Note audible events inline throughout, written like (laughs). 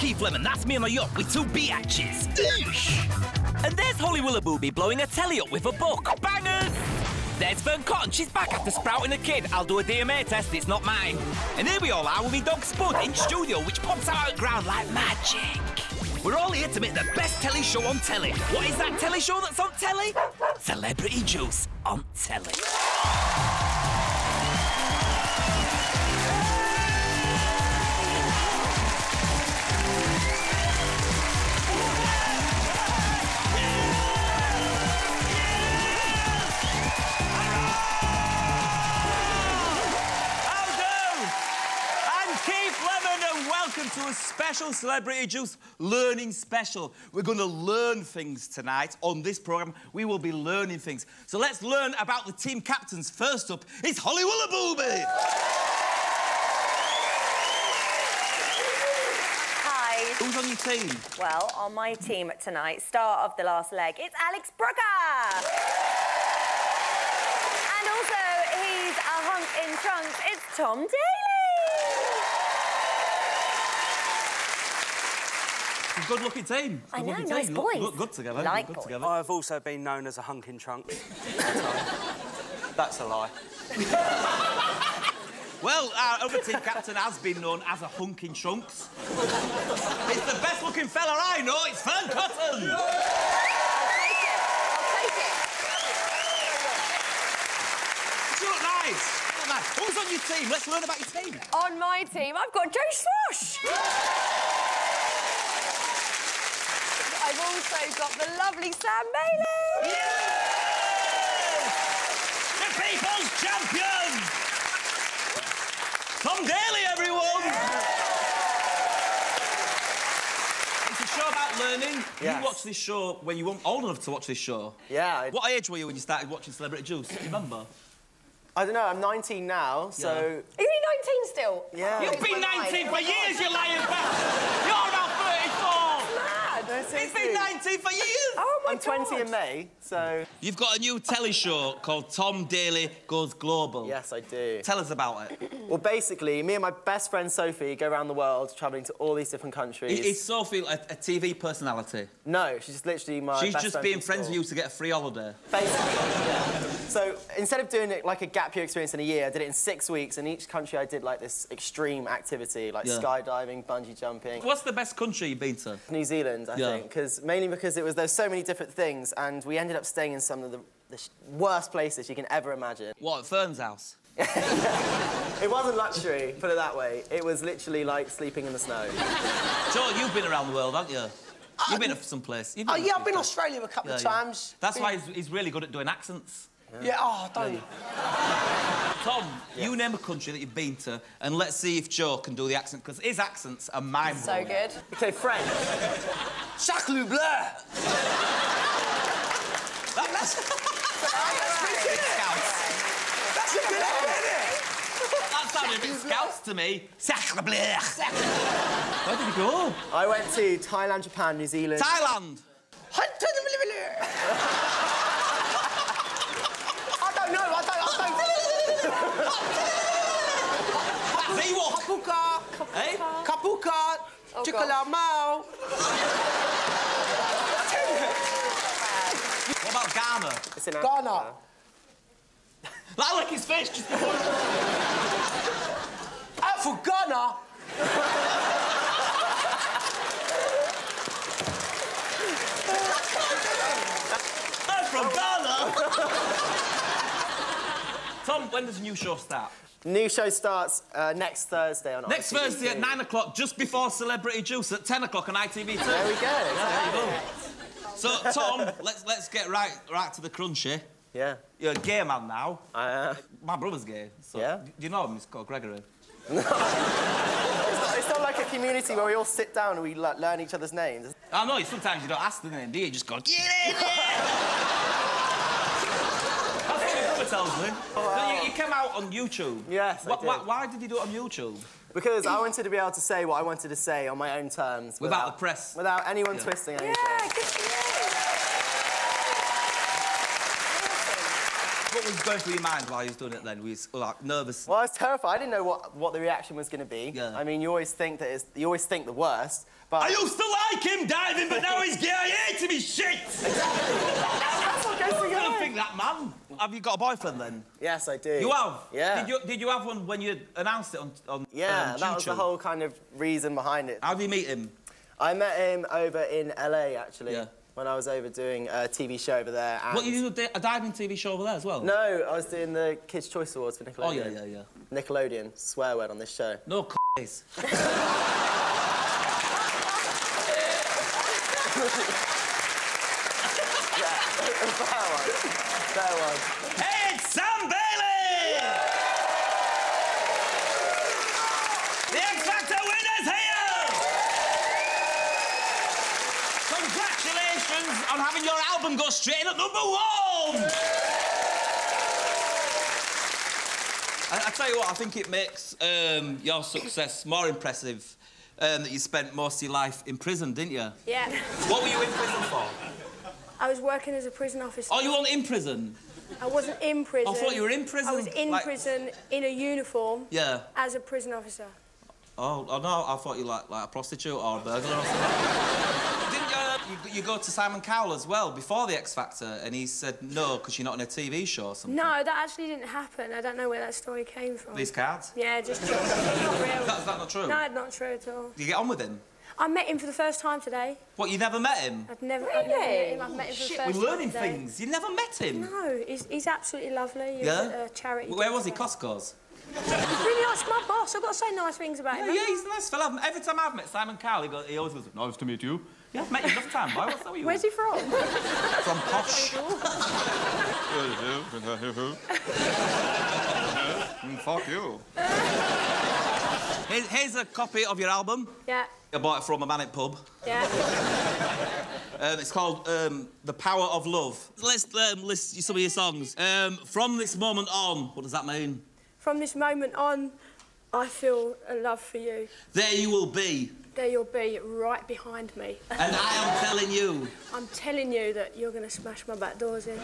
Keith Lemon, that's me on a yacht with two biatches. And there's Holly Willoughby blowing a telly up with a book. Bangers! There's Fearne Cotton, she's back after sprouting a kid. I'll do a DNA test, it's not mine. And here we all are with me dog Spud in studio, which pops out of the ground like magic. We're all here to make the best telly show on telly. What is that telly show that's on telly? Celebrity Juice on telly. Welcome to a special Celebrity Juice Learning Special. We're going to learn things tonight on this programme. We will be learning things. So let's learn about the team captains. First up is Holly Willoughby. Hi. Who's on your team? Well, on my team tonight, star of the last leg, it's Alex Brooker. And also, he's a hunk in trunks. It's Tom Daley. It's a good-looking team. It's a I know, good-looking nice team. boys. Look, look good together. Like look good boys. together. I've also been known as a hunk in trunks. (laughs) That's a lie. (laughs) Well, our other team captain has been known as a hunk in trunks. it's the best-looking fella I know. It's Fearne Cotton. You look nice. You look nice. Who's on your team? Let's learn about your team. On my team, I've got Joe Swash. I've also got the lovely Sam Bailey. The people's champion! Tom Daley, everyone! Yeah. It's a show about learning. Yes. You watched this show when you weren't old enough to watch this show. Yeah. I, What age were you when you started watching Celebrity Juice? Do you remember? I don't know, I'm 19 now, so... Are you 19 still? Yeah. You've been 19 for years, you lying bastard! You're about 34! No, He's seriously. been 19 for years! Oh my I'm 20 in May, so... You've got a new telly show called Tom Daley Goes Global. Yes, I do. Tell us about it. Well, basically, me and my best friend Sophie go around the world, travelling to all these different countries. Is, is Sophie a, a TV personality? No, she's just literally my She's best just friend being friends with you to get a free holiday. Basically, yeah. So instead of doing it like a gap year experience in a year, I did it in six weeks. In each country, I did like this extreme activity, like Yeah. skydiving, bungee jumping. What's the best country you've been to? New Zealand, I Yeah. think, because mainly because it was there's so many different things, and we ended up staying in some of the, the worst places you can ever imagine. What, Fearne's house? (laughs) It wasn't luxury, put it that way. It was literally like sleeping in the snow. (laughs) Joe, you've been around the world, haven't you? You've been uh, to some place. Oh, yeah, I've been some Australia a couple of Yeah, yeah. times. That's Been- why he's, he's really good at doing accents. Yeah, oh, don't. Tom, you name a country that you've been to, and let's see if Joe can do the accent, because his accents are mind So good. Okay, French. Sacre bleu! That's, Scouse. That's a good one, isn't it? That sounded a bit Scouse to me. Sacre bleu. Where did he go? I went to Thailand, Japan, New Zealand. Thailand. I don't know, I don't, I don't. Zeewolf. Kapuka, Eh? Kapuka, Chikalamau. What about Ghana? It's in Ghana. Africa. I like his face just before. Out for Ghana. I'm from Ghana. Tom, when does the new show start? New show starts uh, next Thursday on Next ITV2. Thursday at 9 o'clock, just before Celebrity Juice at 10 o'clock on ITV2. There we go. There you go. So, Tom, let's let's get right right to the crunch crunchy. Yeah. You're a gay man now. I, uh, My brother's gay. So Yeah? Do you know him? He's called Gregory. (laughs) it's, not, it's not like a community where we all sit down and we like, learn each other's names. I know, sometimes you don't ask the name, do you? You just go, get in there! That's what my brother tells me. No, you, you came out on YouTube. Yes, I Why, why, did. why did you do it on YouTube? Because I wanted to be able to say what I wanted to say on my own terms. Without the press. Without anyone twisting anything. Yeah, good for you. What was going through your mind while you was doing it then? Were you like nervous? Well, I was terrified. I didn't know what, what the reaction was going to be. Yeah. I mean, you always think that it's, you always think the worst, but I used to like him diving, but now he's gay. I hate him. He's shit. that's what goes through I your don't mind. think that man. Have you got a boyfriend then? Yes, I do. You have. Yeah. Did you Did you have one when you announced it on on? Yeah, um, that was the whole kind of reason behind it. How did you meet him? I met him over in LA actually. Yeah. When I was over doing a TV show over there. And What you do a diving TV show over there as well? No, I was doing the Kids' Choice Awards for Nickelodeon. Oh yeah, yeah, yeah. Nickelodeon, swear word on this show. No c***s. (laughs) (laughs) Fair one. Hey, it's Sam Bailey! The X Factor winner's here! Congratulations on having your album go straight in at number one! I, I tell you what, I think it makes um, your success more impressive um, that you spent most of your life in prison, didn't you? Yeah. What were you in prison for? I was working as a prison officer. Oh, you weren't in prison? I wasn't in prison. I thought you were in prison, I was in like- prison in a uniform Yeah. as a prison officer. Oh, oh no, I thought you like like a prostitute or a burglar or something. Didn't you, uh, you, you go to Simon Cowell as well before the X Factor and he said no because you're not in a TV show or something? No, that actually didn't happen. I don't know where that story came from. These cards? Yeah, just (laughs) (laughs) not real. That, is that not true? No, not true at all. Do you get on with him? I met him for the first time today. What, you never met him? I've never, I've never met him. I've met him for Shit, the we're first time learning today. things. You never met him? No, he's, he's absolutely lovely. He's Yeah? at a charity. Where was he? dinner. Costco's? He's really nice, my boss. I've got to say nice things about Yeah, him. yeah, he's a nice fella. Every time I've met Simon Cowell, he, goes, he always goes, nice to meet you. Yeah, I've met you enough time, boy. What's that with you? Where's he from? (laughs) From Posh. Mm, Fuck you. Here's, here's a copy of your album. yeah, I bought it from a manic pub. yeah. (laughs) Um, it's called um, The Power of Love. Let's um, list some of your songs. Um, from this moment on, what does that mean? From this moment on, I feel a love for you. There you will be, There you'll be, right behind me. and I am telling you. I'm telling you that you're going to smash my back doors in.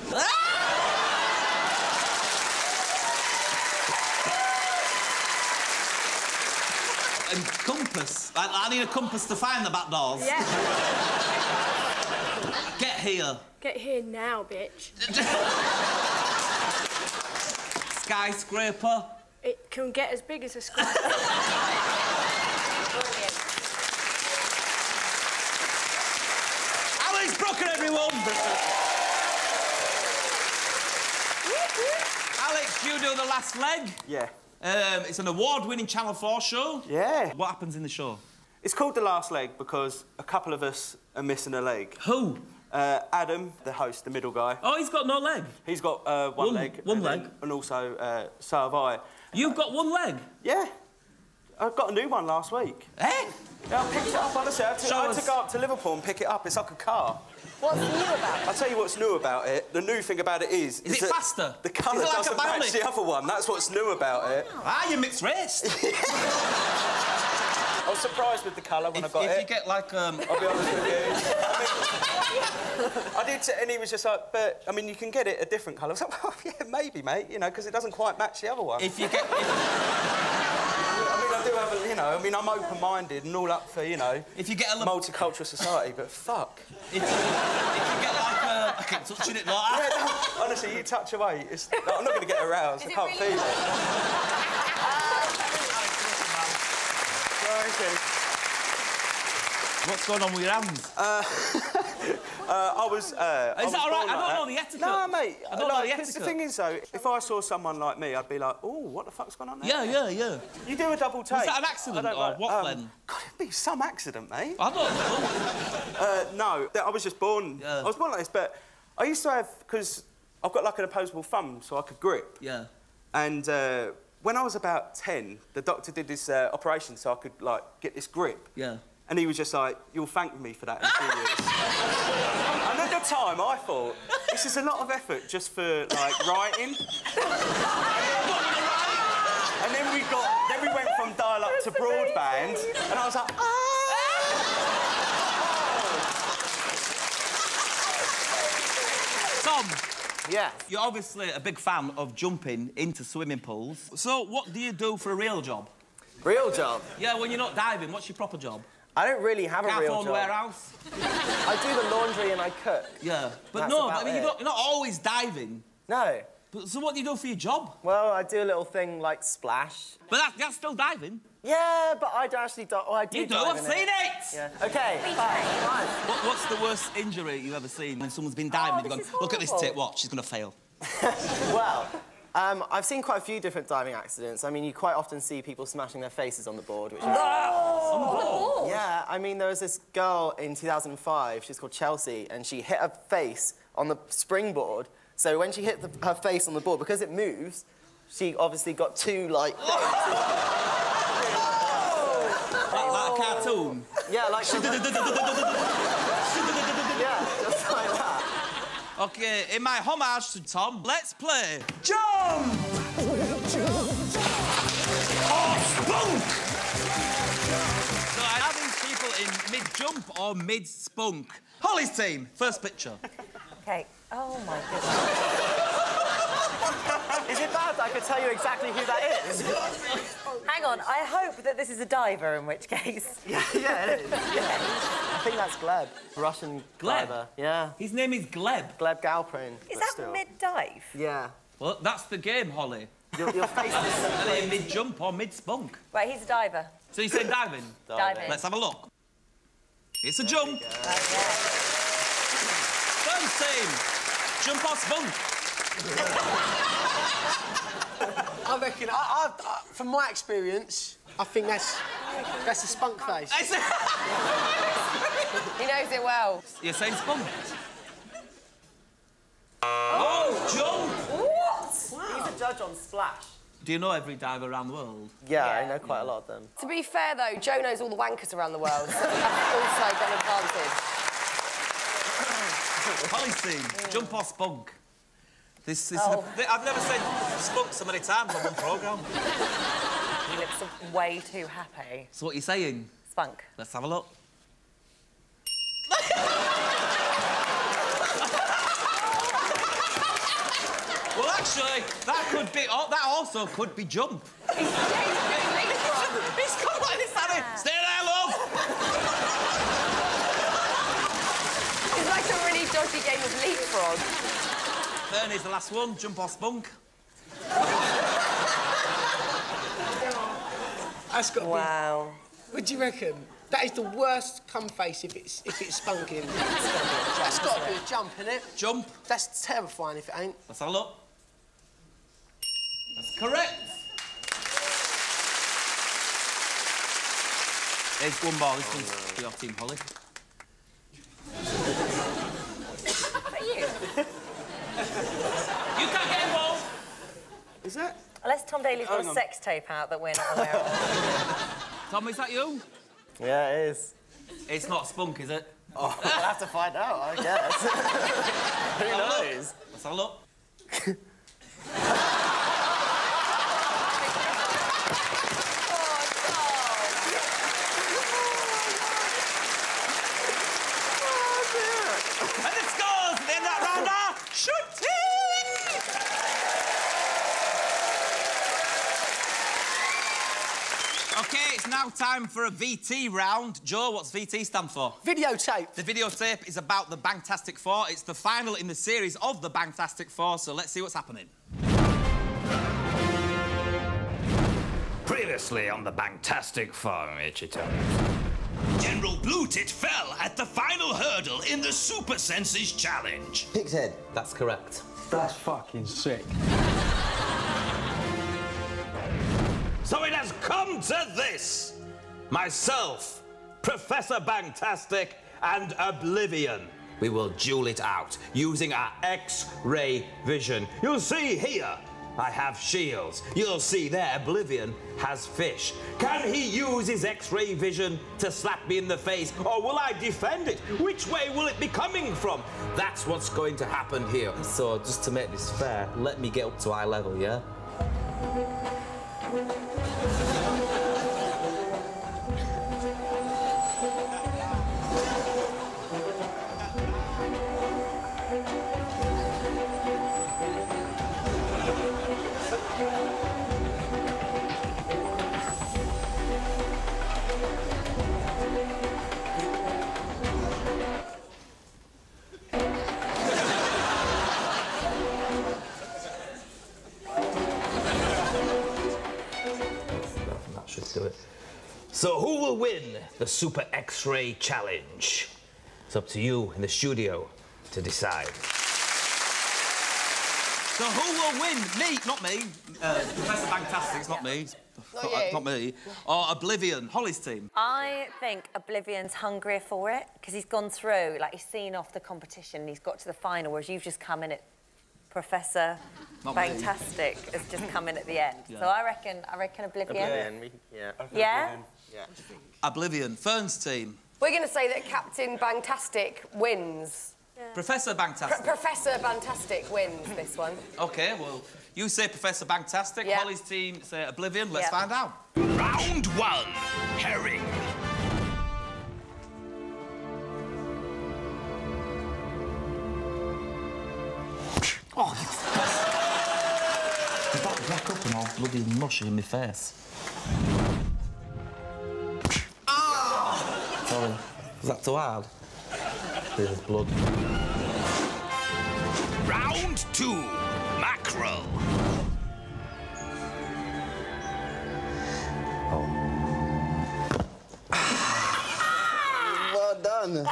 And compass. I, I need a compass to find the back doors. Yeah. (laughs) Get here. Get here now, bitch. (laughs) Skyscraper. It can get as big as a skyscraper. Alex (laughs) Brooker, everyone. Alex, you do the last leg. Yeah. Um, it's an award-winning Channel 4 show. Yeah. What happens in the show? It's called The Last Leg because a couple of us are missing a leg. Who? Uh, Adam, the host, the middle guy, Oh, he's got no leg. he's got uh, one, One- leg. one and then- leg. And also, uh, so have I. You've got one leg. Yeah. I got a new one last week. Eh? Yeah, I picked it up, honestly. I had, to, Show I had us. to go up to Liverpool and pick it up. It's like a car. What's new about it? I'll tell you what's new about it. The new thing about it is... Is it faster? The colour it like doesn't match the other one. That's what's new about it. Ah, you're mixed race. (laughs) I was surprised with the colour when if I got if it. If you get like um, I'll be honest with you. I, (laughs) mean, I did, t- and he was just like, but I mean, you can get it a different colour. I was like, well, (laughs) yeah, maybe, mate, you know, because it doesn't quite match the other one. if you get if, I mean, I do have a, you know, I mean, I'm open-minded and all up for, you know, if you get a multicultural society, but fuck. if, you, if you get like a I keep touching it like Yeah, no, honestly, you touch away, it's, no, I'm not going to get aroused. I can't feel it. Thank you. What's going on with your hands? Uh, (laughs) I was. Uh, I Is was that all right? I don't like know that. the etiquette. No, mate. I don't know the like, 'cause the thing is, though, if I saw someone like me, I'd be like, "Oh, what the fuck's going on there?" Yeah, yeah, yeah. You do a double take. that an accident I don't like- what um, then? God, it'd be some accident, mate. I don't know. (laughs) Uh, no, I was just born. Yeah. I was born like this, but I used to have because I've got like an opposable thumb, so I could grip. Yeah. And uh, when I was about ten, the doctor did this uh, operation so I could like get this grip. Yeah. And he was just like, "You'll thank me for that in a few years." (laughs) and at the time, I thought this is a lot of effort just for like writing. and then we got, then we went from dial-up to broadband, and I was like, oh. Tom, Yes. You're obviously a big fan of jumping into swimming pools. So, what do you do for a real job? Real job. Yeah, when you're not diving, what's your proper job? I don't really have a real job. warehouse? I do the laundry and I cook. Yeah. But That's no, about I mean, you're not, you're not always diving. No. But, so, what do you do for your job? Well, I do a little thing like splash. But that, that's still diving. Yeah, but I don't actually do. Oh, I do. You do, I've seen it! Yeah. Okay. fine, fine. What, what's the worst injury you've ever seen when someone's been diving? Oh, and you've gone, look at this horrible. tip, watch, she's going to fail. (laughs) Well, um, I've seen quite a few different diving accidents. I mean, you quite often see people smashing their faces on the board, which is... Yeah, I mean, there was this girl in 2005, she's called Chelsea, and she hit her face on the springboard. So when she hit the, her face on the board, because it moves, she obviously got two, like, things. (laughs) Like, like a cartoon. yeah, like... yeah, just like that. Okay, in my homage to Tom, let's play Jump! or Spunk! So I have these people in mid-jump or mid-spunk. Holly's team, first picture. Okay. Oh my goodness. Is it bad that I could tell you exactly who that is? Hang on. I hope that this is a diver, in which case. (laughs) yeah, yeah, it is. I think that's Gleb, Russian Gleb? diver. Yeah, His name is Gleb. Gleb Galperin. Is that still. mid-dive? Yeah. Well, that's the game, Holly. Your, your face is... (laughs) Are they mid-jump or mid-spunk? Right, he's a diver. So you say diving? (laughs) Diving. Let's have a look. It's a jump. First team, jump or spunk? I reckon, I, I, I, from my experience, I think that's that's a spunk face. (laughs) He knows it well. You're saying spunk? Oh, oh jump! He's a judge on Splash. Do you know every diver around the world? Yeah, I know quite a lot of them. To be fair, though, Joe knows all the wankers around the world, (laughs) so that's also got an advantage. Holly's team, jump off spunk? This is. Oh. I've never said spunk so many times on one programme. (laughs) He looks way too happy. So what are you saying? Spunk. Let's have a look. (laughs) well, actually, that could be. Oh, that also could be jump. He's (laughs) come like this, Danny. Stay there, love. It's like a really dodgy game of leapfrog. Bernie's the last one. Jump or spunk? That's got to Wow. be. What do you reckon? That is the worst cum face if it's if it's spunking. (laughs) That's got to be a jump, innit? Jump. That's terrifying if it ain't. Let's have a look. That's correct. Here's one more. This one's for your team, Holly. You can't get involved. Is that? Unless Tom Daley's got a sex tape out that we're not aware of. (laughs) Tom, is that you? Yeah, it is. It's not spunk, is it? Oh, (laughs) we'll have to find out, I guess. (laughs) Who knows? Let's have a look. And the scores at the end of that round are shooting! Okay, it's now time for a VT round. Joe, what's VT stand for? Videotape. The videotape is about the Bangtastic Four. It's the final in the series of the Bangtastic Four, so let's see what's happening. Previously on the Bangtastic Four, Ichito. General Bluetit fell at the final hurdle in the Super Senses Challenge. Pig's head. That's correct. That's fucking sick. So it has come to this. Myself, Professor Bangtastic, and Oblivion. We will duel it out using our X-ray vision. You'll see here, I have shields. You'll see there, Oblivion has fish. Can he use his X-ray vision to slap me in the face, or will I defend it? Which way will it be coming from? That's what's going to happen here. So, just to make this fair, let me get up to eye level, yeah? So who will win the Super X-Ray Challenge? It's up to you in the studio to decide. So who will win? Me, not me. Uh, Professor Fantastic's not me. Not you. not me. Or Oblivion, Holly's team. I think Oblivion's hungrier for it because he's gone through, like he's seen off the competition and he's got to the final, whereas you've just come in at Professor Not me. Fantastic has just come in at the end. Yeah. So I reckon, I reckon Oblivion. Oblivion, we- yeah. Yeah? Yeah. Oblivion, Fearne's team. We're going to say that Captain Bangtastic wins. Professor Pro- Bangtastic. Professor Fantastic wins this one. OK, well, you say Professor Bangtastic, Yeah. Holly's team say Oblivion. Let's Yeah. find out. Round one, herring. Oh, you... (laughs) That back up and all bloody mushy in my face. Was that too hard? There's blood. Round two, mackerel. Oh. Well done.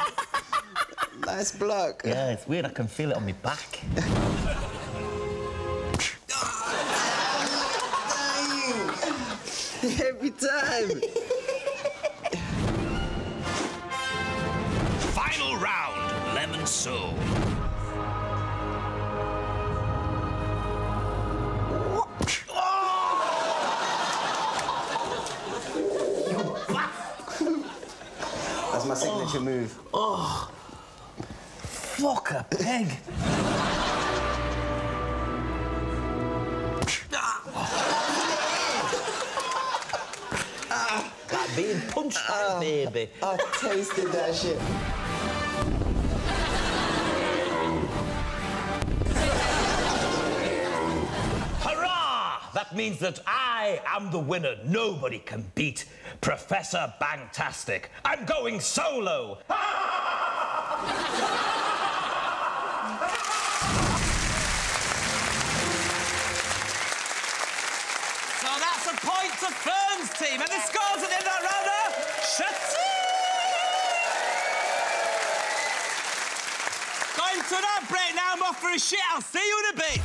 nice block. Yeah, it's weird. I can feel it on my back. Every time. That's my signature oh. move. Oh, fuck a pig. like being punched ah. by a baby. Ah, I tasted that shit. Hurrah! That means that I am the winner. Nobody can beat Professor Bangtastic. I'm going solo. So that's a point to Fearne's team. And the scores at the end of that round are... Shati! Going to that break now. I'm off for a shit. I'll see you in a bit.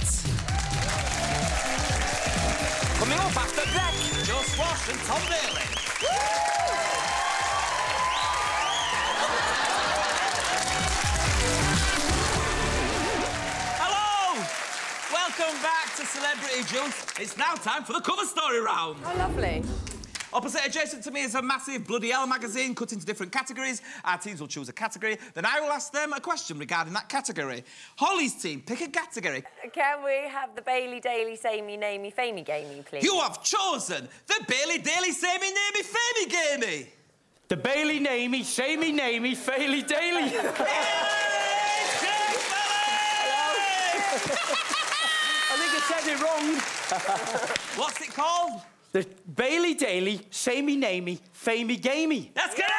Coming up after Beck, Joe Swash and Tom Daley. Hello! Welcome back to Celebrity Juice. It's now time for the cover story round. Oh, lovely. Opposite adjacent to me is a massive Bloody Hell magazine cut into different categories. Our teams will choose a category, then I will ask them a question regarding that category. Holly's team, pick a category. Can we have the Bailey Daily Samey Namey Famey Gamey, please? You have chosen the Bailey Daily Samey Namey Famey Gamey. The Bailey Namey, Samey Namey, Failey Daily. I think I said it wrong. What's it called? The Bailey Daily, Samey Namey, Famey Gamey. That's correct!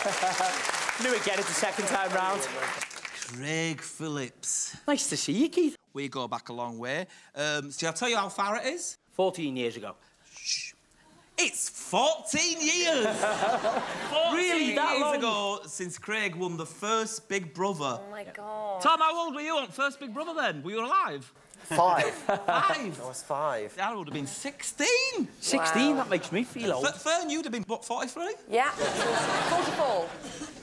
(laughs) Knew it get it the second time round. Craig Phillips. Nice to see you, Keith. We go back a long way. Um, shall I tell you how far it is? 14 years ago. Shh. It's 14 years! (laughs) 14 Really, that years long? ago since Craig won the first Big Brother. Oh, my God. Tom, how old were you on first Big Brother then? Were you alive? Five. Five? I was five. I would have been 16. 16, that makes me feel old. F- Fearne, you'd have been, what, 43? Yeah. 44.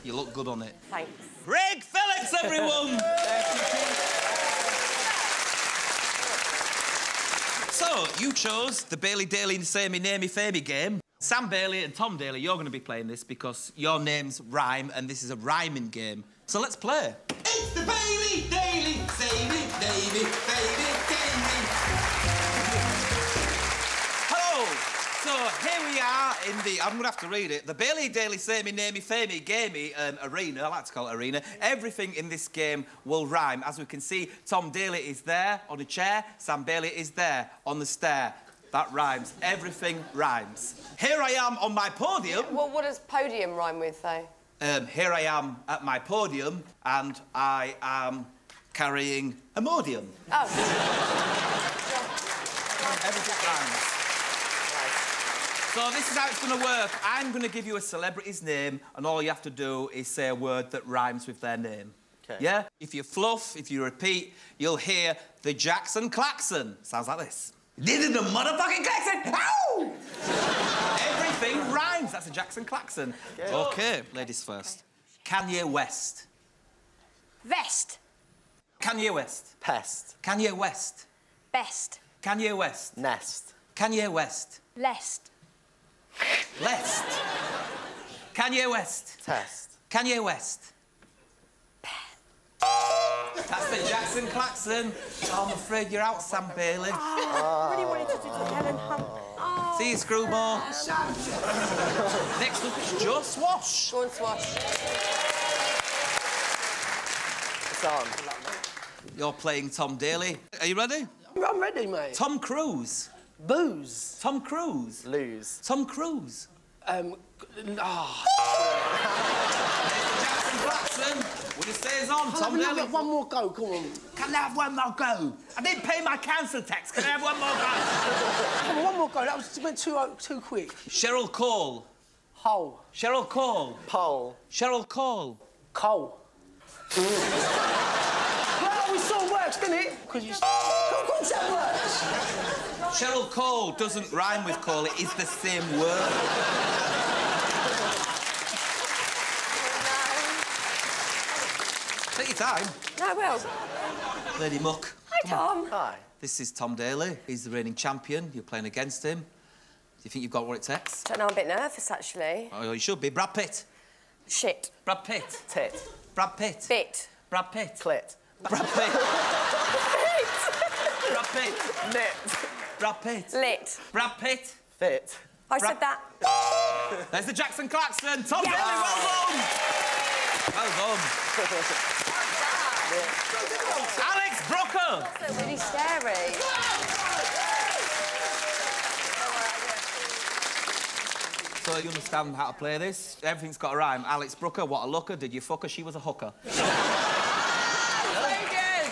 You look good on it. Thanks. Craig Phillips, everyone! (laughs) so, you chose the Bailey Daly Samey Namey Famey game. Sam Bailey and Tom Daley, you're going to be playing this because your names rhyme and this is a rhyming game. So let's play. It's the Bailey Daly Samey Namey Famey Gamey. Hello. So here we are in the. I'm gonna have to read it. The Bailey Daily Samey Namey Famey Gamey um, arena. I like to call it arena. Everything in this game will rhyme. As we can see, Tom Daley is there on a chair. Sam Bailey is there on the stair. That rhymes. Everything rhymes. Here I am on my podium. Well, what does podium rhyme with, though? Um, here I am at my podium, and I am carrying a modium. Oh. Everything rhymes. So this is how it's going to work. I'm going to give you a celebrity's name, and all you have to do is say a word that rhymes with their name. Okay. Yeah? If you fluff, if you repeat, you'll hear the Jackson Claxon. Sounds like this. This is the motherfucking klaxon! Ow! (laughs) Everything rhymes. That's a Jackson klaxon. Okay. Okay, ladies first. Kanye West. Vest. Kanye West. Pest. Kanye West. Best. Kanye West. Nest. Kanye West. Lest. Lest. Kanye West. Test. Kanye West. That's the Jackson klaxon. Oh, I'm afraid you're out, Sam Bailey. Ah, I really wanted to do the Helen Hunt. See you, Screwball. Next up is Joe Swash. Go on, Swash. It's on. You're playing Tom Daley. Are you ready? I'm ready, mate. Tom Cruise. Booze. Tom Cruise. Lose. Tom Cruise. Um. Ah. Jackson klaxon. Will you stay us on, Can I Tom have one more go? Come on. Can I have one more go? I didn't pay my council tax. Can I have one more go? Come on, one more go. That was went too uh, too quick. Cheryl Cole. Hole. Cheryl Cole. Pole. Cheryl Cole. Coal. well, we saw works, didn't it? Because you. Of course that works. Cheryl Cole doesn't rhyme with coal. It is the same word. Take your time. No, well. Lady Muck. Hi, Tom. Hi. This is Tom Daley. He's the reigning champion. You're playing against him. Do you think you've got what it takes? Don't know, I'm a bit nervous, actually. Oh, you should be. Brad Pitt. Shit. Brad Pitt. Tit. Brad Pitt. Bit. Brad Pitt. Clit. Brad Pitt. (laughs) Brad Pitt. Nit. Brad Pitt. Lit. Brad Pitt. Fit. I Brad- said that. There's the Jackson Klaxon. Tom Yes. Daly, well done. Well done. (laughs) Alex Brooker. That's really scary. So you understand how to play this? Everything's got a rhyme. Alex Brooker, what a looker. Did you fuck her? She was a hooker. (laughs) So good.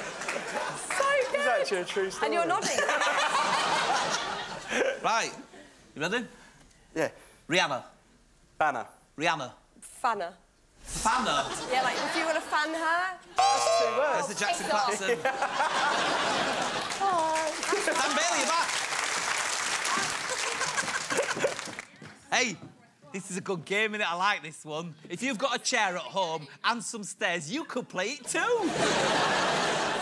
So good. It's actually a true story. And you're nodding. (laughs) Right. You ready? Yeah. Rihanna. Banner. Rihanna. Fanner. Fanner. Yeah, like if you want to fan her. There's the Jackson Klaxon. Dan (laughs) Bailey, you're back. hey, this is a good game, innit? I like this one. If you've got a chair at home and some stairs, you could play it too.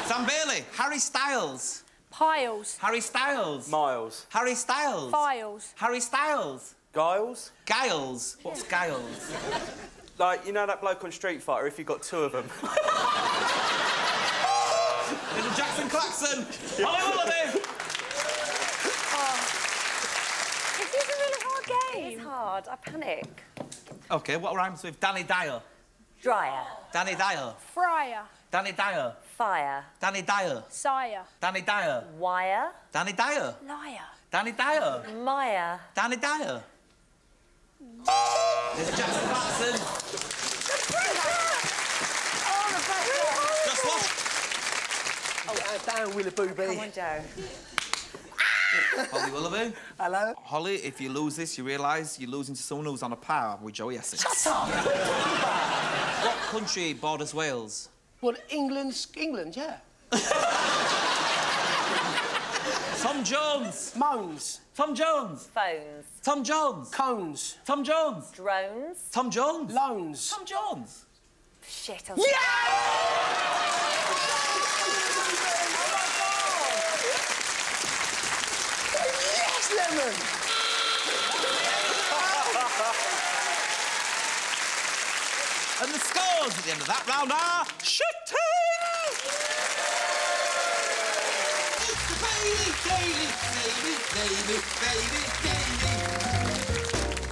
Sam Bailey, Harry Styles. Piles. Harry Styles. Miles. Harry Styles. Files. Harry Styles. Giles. Giles. What's Giles? Like, you know that bloke on Street Fighter, if you got two of them? There's a Jackson Klaxon. Holly Willoughby. This is a really hard game. It's hard. I panic. OK, what rhymes with Danny Dyer? Dryer. Danny Dyer. Fryer. Danny Dyer. Fire. Danny Dyer. Sire. Danny Dyer. Wire. Danny Dyer. Liar. Danny Dyer. Maya. Danny Dyer. There's a Jackson Klaxon. Just what? Oh, uh, down, Willabooby. Come on, Joe. Holly Willoughby. Hello. Holly, if you lose this, you realise you're losing to someone who's on a par with Joey Essex. Shut up. What country borders Wales? Well, England's England, yeah. (laughs) Tom Jones. Moans. Tom Jones. Phones. Tom Jones. Cones. Tom Jones. Drones. Tom Jones. Loans. Tom Jones. Shit, I was... Yes, Lemon. And the scores at the end of that round are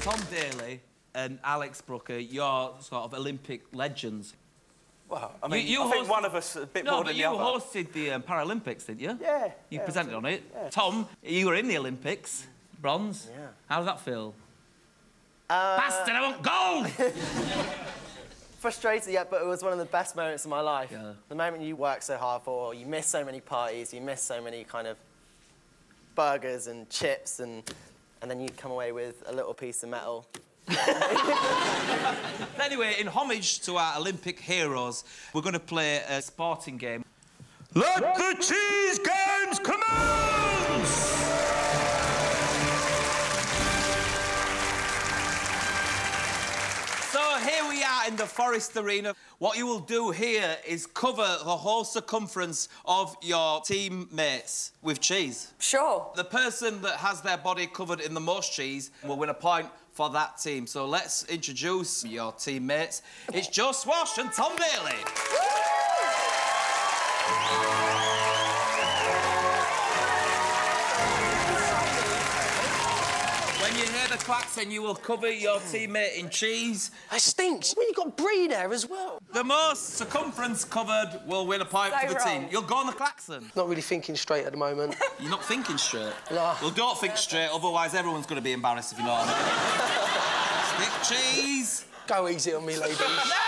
Tom Daley and Alex Brooker, you're sort of Olympic legends. Well, I mean, You- you I think one of us a bit no, more than the other. No, you hosted the um, Paralympics, didn't you? Yeah. You yeah. presented on it. Tom, you were in the Olympics, bronze. Yeah. How does that feel? Uh, Bastard, I want gold! (laughs) frustrated, yet, but it was one of the best moments of my life. Yeah. The moment you work so hard for, you miss so many parties, you miss so many kind of burgers and chips and and then you'd come away with a little piece of metal. (laughs) Anyway, in homage to our Olympic heroes, we're going to play a sporting game. Let the cheese games commence! Here we are in the Forest Arena. What you will do here is cover the whole circumference of your teammates with cheese. Sure. The person that has their body covered in the most cheese will win a point for that team. So let's introduce your teammates. It's Joe Swash and Tom Daley. When you hear the klaxon, you will cover your teammate in cheese. It stinks. Well, you've got brie there as well. The most circumference covered will win a point So for the team. You'll go on the klaxon. Not really thinking straight at the moment. (laughs) You're not thinking straight. No. Well, don't think straight, otherwise everyone's going to be embarrassed if you know what I mean. Stick cheese. Go easy on me, ladies. (laughs)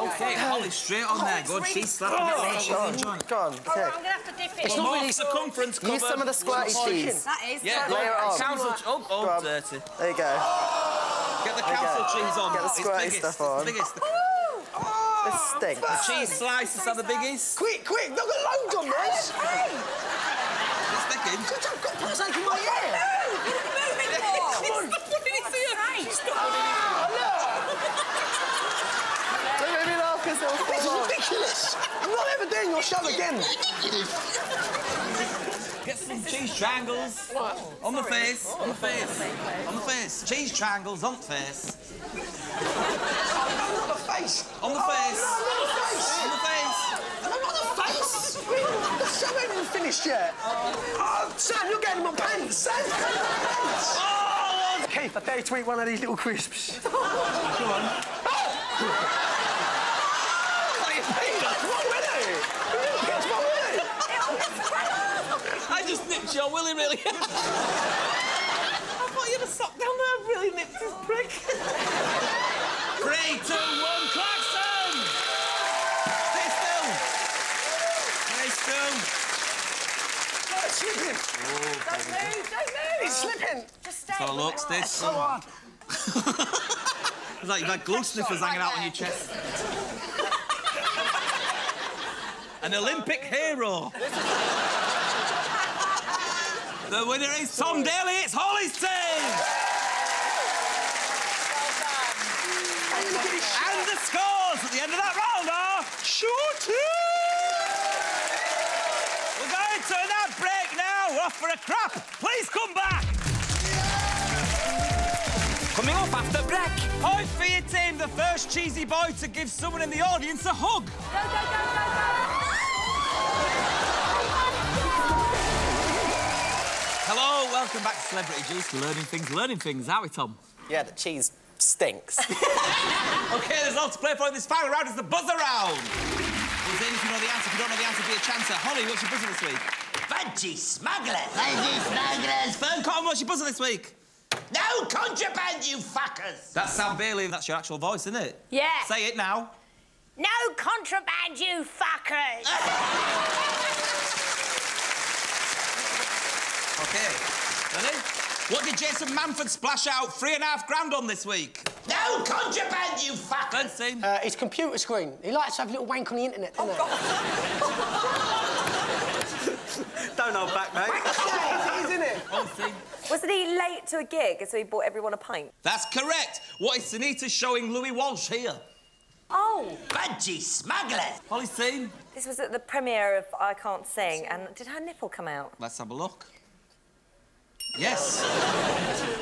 No! Okay, Holly, straight on oh, there. Good, she's slapping it on. She's enjoying it. Go on, Oh. I'm going to have to dip it. It's not really- circumference covered... Use some of the squirty cheese. That is. Yeah, so- Layer it on. council... Oh, oh, Go oh, dirty. There you go. Get the council cheese on. Get the It's squirty stuff on. It's biggest. This stinks. The cheese slices are the biggest. quick, quick, I've got loads on this. It's sticking. I've got put something in my ear. (laughs) Come on. What did he see? Don't make me laugh because it'll This is fall off. ridiculous. I'm not ever doing your show again. Get some cheese triangles. On the face. On the face. On the face. Cheese triangles on the face. Not the face. On the Oh, face. no, not the face. On the face. No, not the face. The show ain't even finished yet. Oh, Sam, you're getting my pants. Sam, my pants. Oh! Keith, I dare you to eat one of these little crisps. (laughs) Go on. (laughs) What's wrong with it? What's wrong with it? I just nipped your willy, really. (laughs) I thought you'd have socked down there. Really nipped his prick. Three, two, one, klaxon! Stay still. Stay still. Oh, it's slipping. Don't move, don't move. It's slipping. Just stay. So look, stay So still. hard. It's like you've had glue sniffers hanging out on your chest. (laughs) An Olympic hero. The winner is Tom Daley. It's Holly's team. And the scores at the end of that round are shooting. We're going to an ad break now. We're off for a crap. Please come back. Coming up after break. Point for your team, the first cheesy boy to give someone in the audience a hug. Go, go, go, go, go. Hello, welcome back to Celebrity Juice. Learning things, learning things, are we, Tom? Yeah, the cheese stinks. (laughs) OK, there's lots to play for in this final round. It's the buzzer round. Buzz in if you know the answer. If you don't know the answer, be a chancer. Holly, what's your buzzer this week? Veggie smugglers! Veggie smugglers. Fearne Cotton, what's your buzzer this week? No contraband, you fuckers! That's Sam Bailey. That's your actual voice, isn't it? Yeah. Say it now. No contraband, you fuckers. (laughs) OK. Ready? What did Jason Manford splash out three and a half grand on this week? No contraband, you fuckers! Bernstein. Uh, his computer screen. He likes to have a little wank on the internet, doesn't he? (laughs) Don't hold back, mate. yeah, it is, isn't it? Bernstein. Wasn't he late to a gig, so he bought everyone a pint? That's correct. What is Sinitta showing Louis Walsh here? Oh, Veggie smugglers! Holly's team. this was at the premiere of I Can't Sing, and did her nipple come out? Let's have a look. Yes.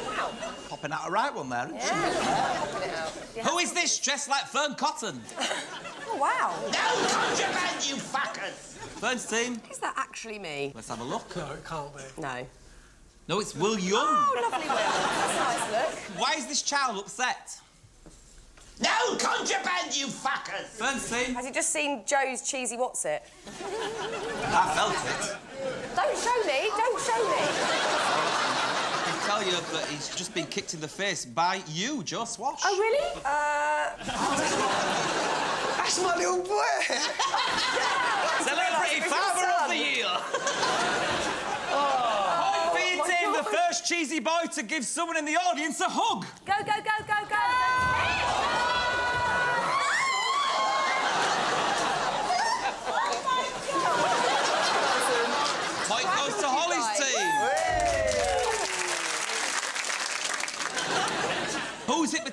Wow. Popping out a right one there, isn't she? Who is this dressed like Fearne Cotton? Oh, wow. No contraband, you fuckers! Fearne's team. Is that actually me? Let's have a look. No, it can't be. No. No, it's Will Young. Oh, lovely Will. That's a nice look. Why is this child upset? No contraband, you fuckers! Fearne's team. Has he just seen Joe's cheesy what's it? I felt it. Don't show me, don't show me. I can tell you that he's just been kicked in the face by you, Joe Swash. Oh, really? Uh, That's my little boy. (laughs) Celebrity Father of the Year. Point for your team, the first cheesy boy to give someone in the audience a hug. Go, go, go, go, go. Point goes to Holly's team.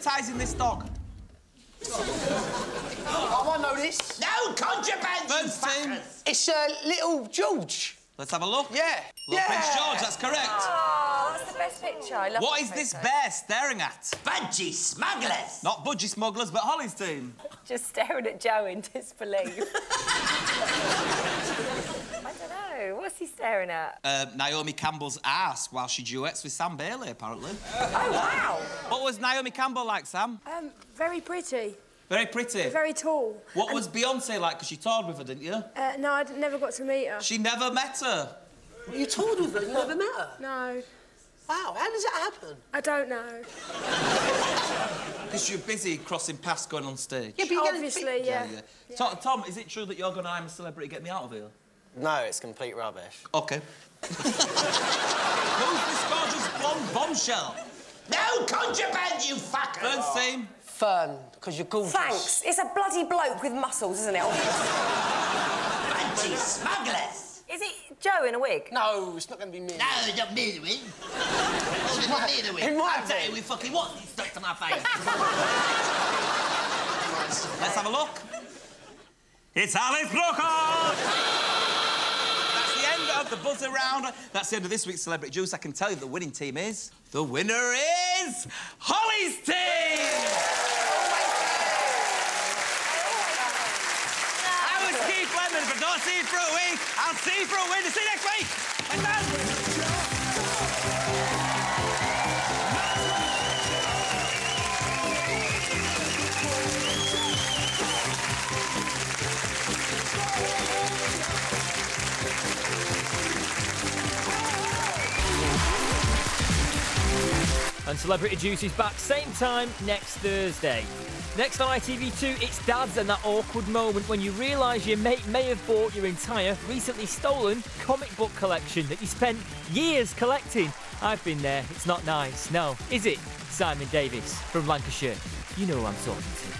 Who's hypnotising this dog? I want to know this. No contraband, you First team. It's uh, little George. Let's have a look. Yeah. Little yeah. Prince George, that's correct. Oh, that's the best picture. I love What that is this bear staring at? Budgie smugglers. Not budgie smugglers, but Holly's team. Just staring at Joe in disbelief. (laughs) I don't know. What's he staring at? Uh, Naomi Campbell's ass while she duets with Sam Bailey, apparently. Oh, wow. What was Naomi Campbell like, Sam? Um, very pretty, Very pretty. very tall. What was Beyonce like? Because you toured with her, didn't you? Uh, no, I never got to meet her. She never met her. You toured with her, you never met her? No, Wow, how does that happen? I don't know. Because you're busy crossing paths going on stage. Yeah, but you get- Obviously, yeah. Tom, Tom, is it true that you're going to I'm a celebrity, get me out of here? No, it's complete rubbish. Okay. Who's this gorgeous blonde bombshell? No contraband, you fuckers. First team. Fearne, because you're gorgeous. Thanks. It's a bloody bloke with muscles, isn't it? Oh. Budgie smugglers. Is it Joe in a wig? No, it's not going to be me. No, it's not me to win. Oh, not me to win. It might I'll tell be. you, we fucking what you stuck to my face. Let's have a look. It's Alice Brooker! The buzzer round. That's the end of this week's Celebrity Juice. I can tell you the winning team is... The winner is... Holly's team! I was Keith Lemon. I don't see you for a week, I'll see you for a win. See you next week. Bye-bye. And Celebrity Juice is back same time next Thursday. Next on ITV2, it's dads and that awkward moment when you realise your mate may have bought your entire recently stolen comic book collection that you spent years collecting. I've been there, it's not nice, no. Is it? Simon Davis from Lancashire. You know who I'm talking to.